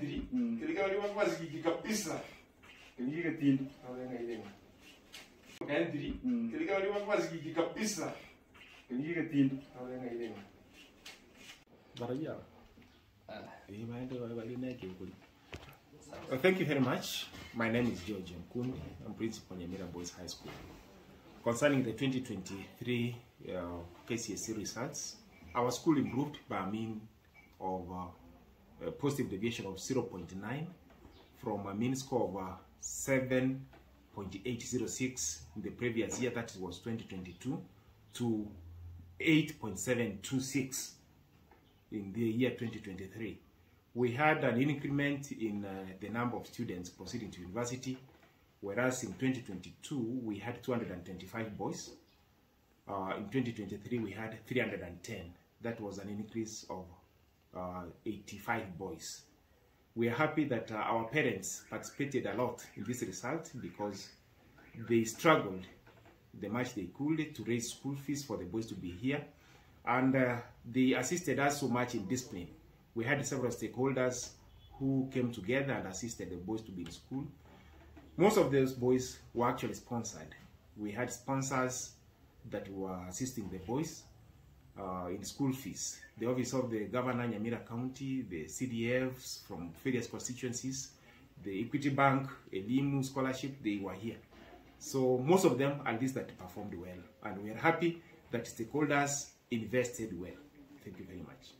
Entry, katika wale watu waziki kabisa. Kingine tin. Awenga ile. Entry, katika wale watu waziki kabisa. Kingine tin. Awenga ile. Barajia. Baende wale nake ukuli. Well, thank you very much. My name is George Onkundi. I'm principal Nyamira Boys High School. Concerning the 2023 uh, KCSE results, our school improved by a mean of uh, a positive deviation of 0.9 from a mean score of uh, 7.806 in the previous year, that was 2022, to 8.726 in the year 2023. We had an increment in uh, the number of students proceeding to university, whereas in 2022 we had 225 boys. Uh, in 2023 we had 310. That was an increase of uh, 85 boys. We are happy that uh, our parents participated a lot in this result because they struggled the much they could to raise school fees for the boys to be here and uh, they assisted us so much in discipline. We had several stakeholders who came together and assisted the boys to be in school. Most of those boys were actually sponsored. We had sponsors that were assisting the boys uh, in school fees. The office of the governor, Nyamira County, the CDFs from various constituencies, the Equity Bank, Elimu Scholarship, they were here. So most of them, at least, that performed well. And we are happy that stakeholders invested well. Thank you very much.